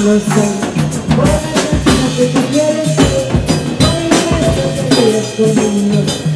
Corazón Por la persona que tú quieres que tú conmigo